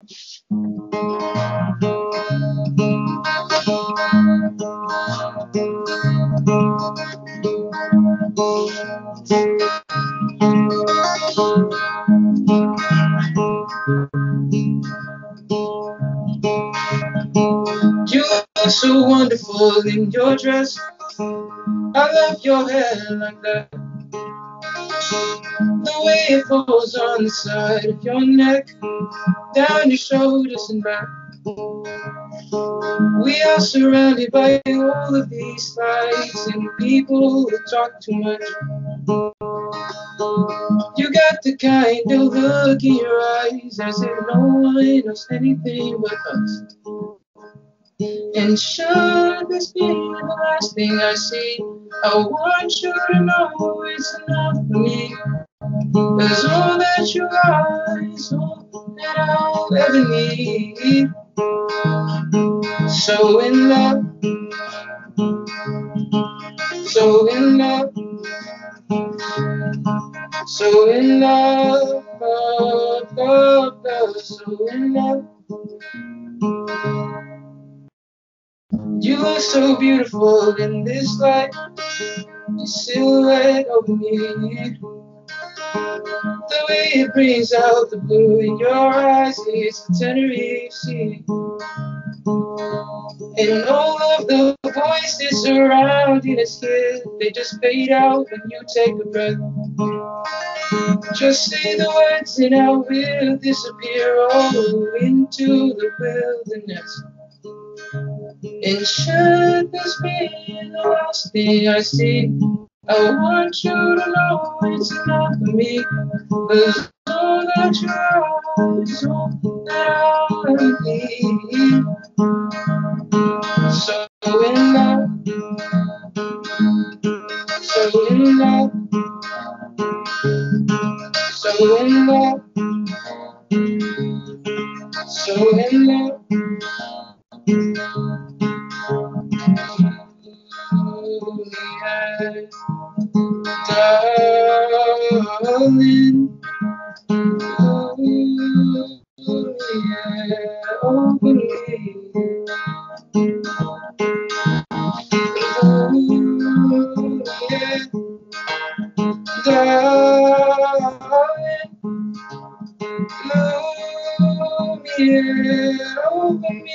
You look so wonderful in your dress. I love your hair like that. The way it falls on the side of your neck, down your shoulders and back. We are surrounded by all of these lights and people who talk too much. You got the kind of look in your eyes as if no one knows anything but us. And should this be the last thing I see, I want you to know it's for me. Cause all that you are is all that I'll ever need. So in love, so in love, so in love, love, love, love, so in love. You look so beautiful in this light, your silhouette over me. The way it brings out the blue in your eyes is the Tenerife Sea. And all of the voices surrounding us here, they just fade out when you take a breath. Just say the words and I will disappear all into the wilderness. And should this be the last thing I see, I want you to know it's enough for me. Cause all that you are. Is all that I need. So in love, so in love, so in love, so in love. Darling. Oh, oh. Oh, yeah, darling. Yeah, over me.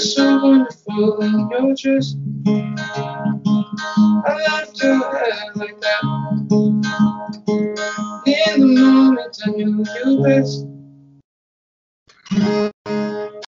just so wonderful and you're just I love to have like that. In the moment I knew you best.